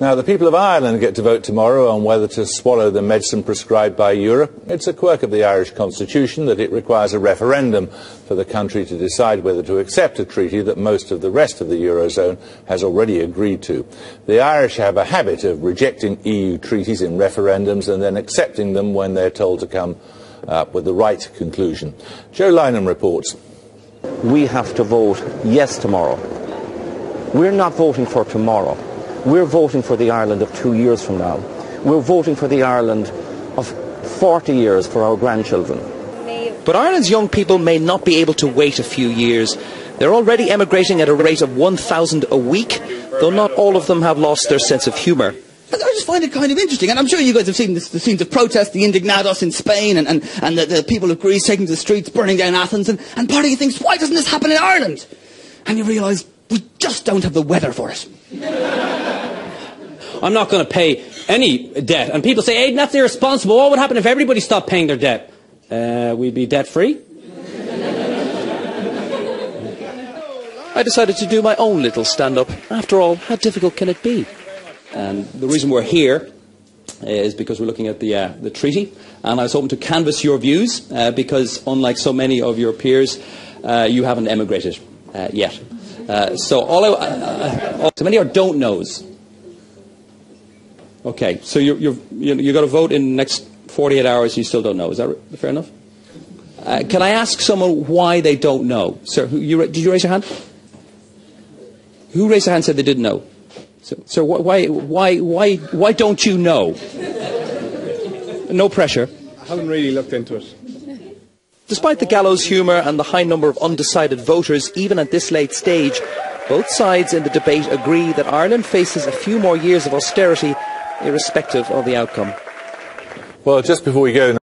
Now, the people of Ireland get to vote tomorrow on whether to swallow the medicine prescribed by Europe. It's a quirk of the Irish constitution that it requires a referendum for the country to decide whether to accept a treaty that most of the rest of the Eurozone has already agreed to. The Irish have a habit of rejecting EU treaties in referendums and then accepting them when they're told to come up with the right conclusion. Joe Lynam reports. We have to vote yes tomorrow. We're not voting for tomorrow. We're voting for the Ireland of two years from now. We're voting for the Ireland of 40 years for our grandchildren. But Ireland's young people may not be able to wait a few years. They're already emigrating at a rate of 1,000 a week, though not all of them have lost their sense of humour. I just find it kind of interesting, and I'm sure you guys have seen this, the scenes of protest, the Indignados in Spain, and, and, and the, the people of Greece taking to the streets, burning down Athens, and, and part of you thinks, why doesn't this happen in Ireland? And you realise, we just don't have the weather for it. I'm not going to pay any debt. And people say, Aidan, that's irresponsible. What would happen if everybody stopped paying their debt? Uh, we'd be debt free. I decided to do my own little stand up. After all, how difficult can it be? And the reason we're here is because we're looking at the, uh, the treaty. And I was hoping to canvass your views uh, because, unlike so many of your peers, uh, you haven't emigrated uh, yet. Uh, so, all I, uh, so many are don't knows. Okay, so you're, you're, you're going to vote in the next 48 hours, you still don't know. Is that fair enough? Uh, can I ask someone why they don't know? Sir, who, you, did you raise your hand? Who raised their hand and said they didn't know? So, so why, why, why, why don't you know? No pressure. I haven't really looked into it. Despite the gallows humour and the high number of undecided voters, even at this late stage, both sides in the debate agree that Ireland faces a few more years of austerity, irrespective of the outcome. Well, just before we go